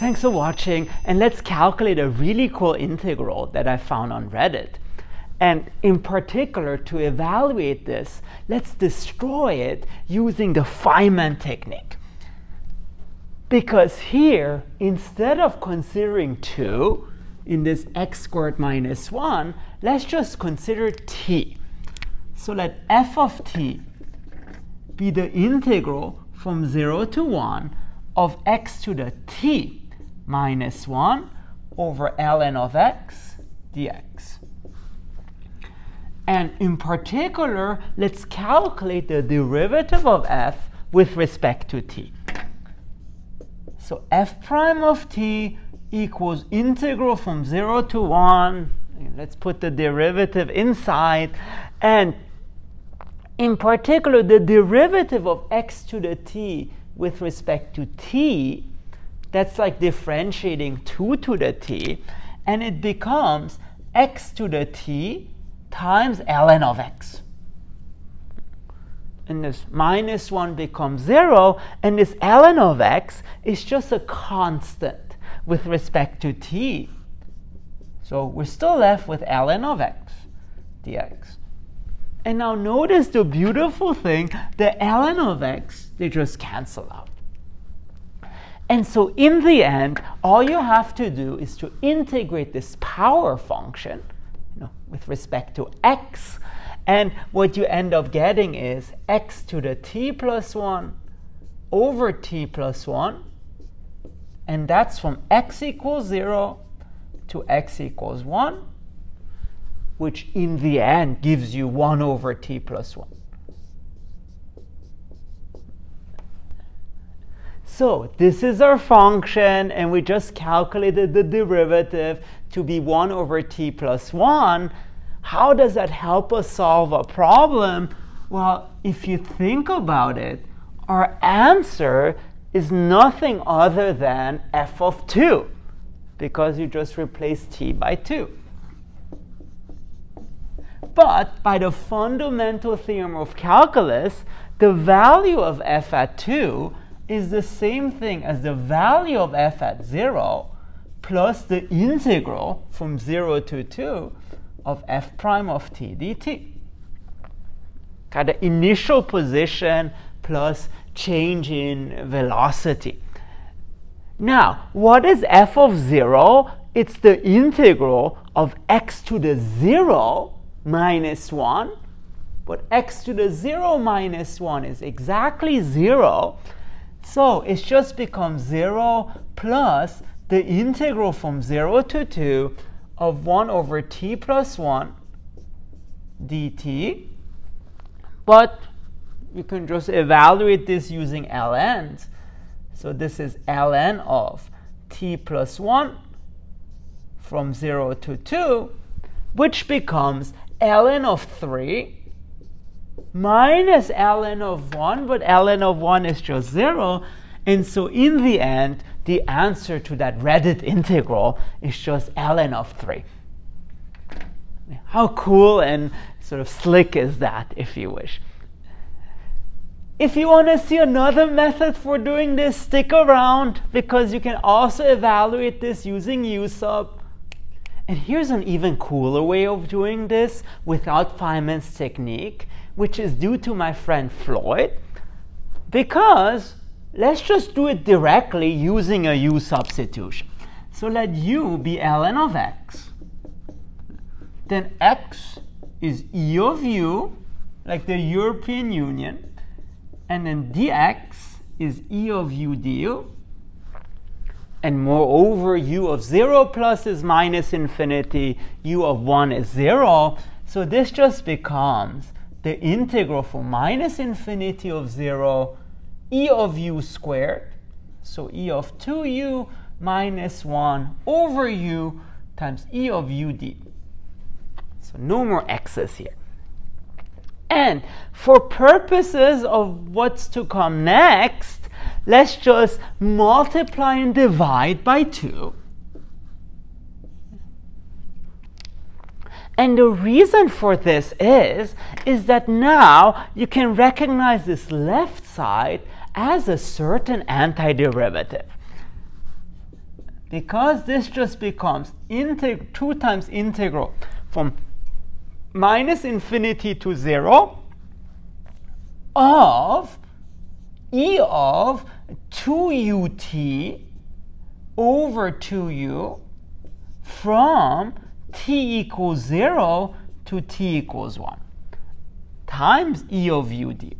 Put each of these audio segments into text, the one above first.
Thanks for watching, and let's calculate a really cool integral that I found on Reddit. And in particular, to evaluate this, let's destroy it using the Feynman technique. Because here, instead of considering 2 in this x squared minus 1, let's just consider t. So let f of t be the integral from 0 to 1 of x to the t minus 1 over ln of x dx. And in particular, let's calculate the derivative of f with respect to t. So f prime of t equals integral from 0 to 1. Let's put the derivative inside. And in particular, the derivative of x to the t with respect to t that's like differentiating 2 to the t, and it becomes x to the t times ln of x. And this minus 1 becomes 0, and this ln of x is just a constant with respect to t. So we're still left with ln of x dx. And now notice the beautiful thing, the ln of x, they just cancel out. And so in the end, all you have to do is to integrate this power function you know, with respect to x. And what you end up getting is x to the t plus 1 over t plus 1. And that's from x equals 0 to x equals 1, which in the end gives you 1 over t plus 1. So this is our function, and we just calculated the derivative to be 1 over t plus 1. How does that help us solve a problem? Well, if you think about it, our answer is nothing other than f of 2, because you just replace t by 2. But by the fundamental theorem of calculus, the value of f at 2 is the same thing as the value of f at 0 plus the integral from 0 to 2 of f prime of t dt. Got the initial position plus change in velocity. Now, what is f of 0? It's the integral of x to the 0 minus 1. But x to the 0 minus 1 is exactly 0. So it just becomes 0 plus the integral from 0 to 2 of 1 over t plus 1 dt. But you can just evaluate this using ln. So this is ln of t plus 1 from 0 to 2, which becomes ln of 3 minus ln of 1, but ln of 1 is just 0. And so in the end, the answer to that Reddit integral is just ln of 3. How cool and sort of slick is that, if you wish? If you want to see another method for doing this, stick around because you can also evaluate this using U-sub. And here's an even cooler way of doing this without Feynman's technique which is due to my friend Floyd, because let's just do it directly using a u substitution. So let u be ln of x. Then x is e of u, like the European Union, and then dx is e of u du. And moreover, u of 0 plus is minus infinity, u of 1 is 0. So this just becomes the integral from minus infinity of 0 e of u squared, so e of 2u minus 1 over u times e of ud. So no more x's here. And for purposes of what's to come next, let's just multiply and divide by 2 And the reason for this is, is that now you can recognize this left side as a certain antiderivative. because this just becomes 2 times integral from minus infinity to 0 of e of 2ut over 2u from t equals 0 to t equals 1 times e of u d.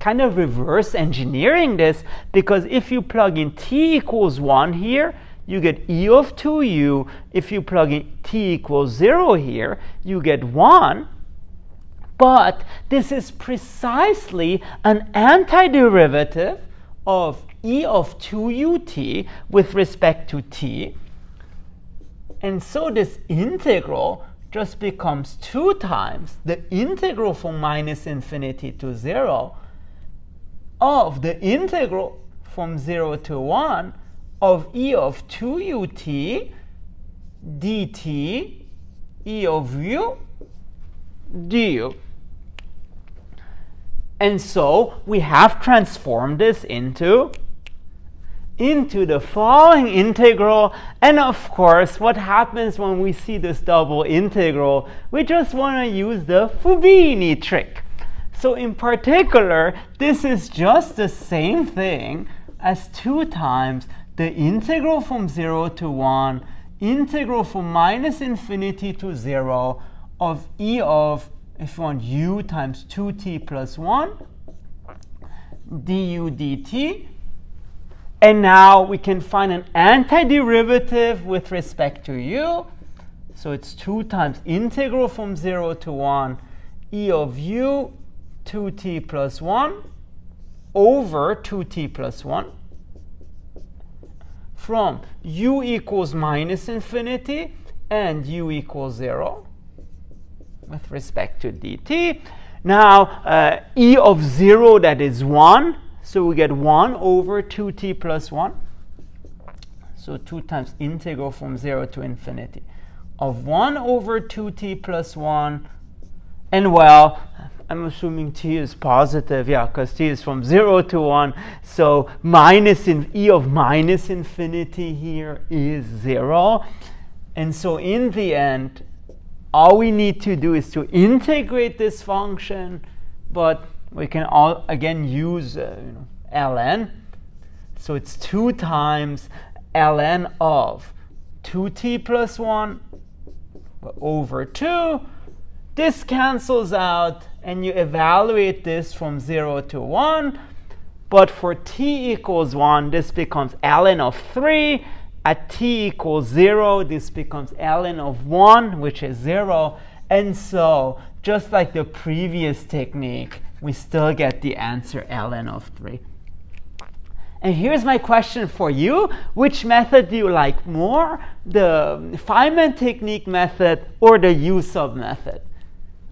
kind of reverse engineering this because if you plug in t equals 1 here, you get e of 2u. If you plug in t equals 0 here, you get 1. But this is precisely an antiderivative of e of 2ut with respect to t. And so this integral just becomes 2 times the integral from minus infinity to 0 of the integral from 0 to 1 of e of 2ut dt e of u du. And so we have transformed this into into the following integral. And of course, what happens when we see this double integral? We just want to use the Fubini trick. So in particular, this is just the same thing as 2 times the integral from 0 to 1, integral from minus infinity to 0 of e of, if you want, u times 2t plus 1 du dt. And now we can find an antiderivative with respect to u. So it's 2 times integral from 0 to 1 e of u 2t plus 1 over 2t plus 1 from u equals minus infinity and u equals 0 with respect to dt. Now, uh, e of 0, that is 1. So we get 1 over 2t plus 1. So 2 times integral from 0 to infinity of 1 over 2t plus 1. And well, I'm assuming t is positive, yeah, because t is from 0 to 1. So minus in, e of minus infinity here is 0. And so in the end, all we need to do is to integrate this function, but we can all again use uh, you know, ln. So it's 2 times ln of 2t plus 1 over 2 this cancels out and you evaluate this from 0 to 1. But for t equals 1, this becomes ln of 3. At t equals 0, this becomes ln of 1, which is 0. And so, just like the previous technique, we still get the answer ln of 3. And here's my question for you. Which method do you like more? The Feynman technique method or the U-sub method?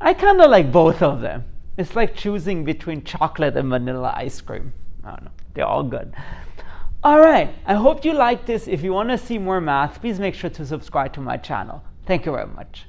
I kind of like both of them. It's like choosing between chocolate and vanilla ice cream. I don't know. They're all good. All right. I hope you liked this. If you want to see more math, please make sure to subscribe to my channel. Thank you very much.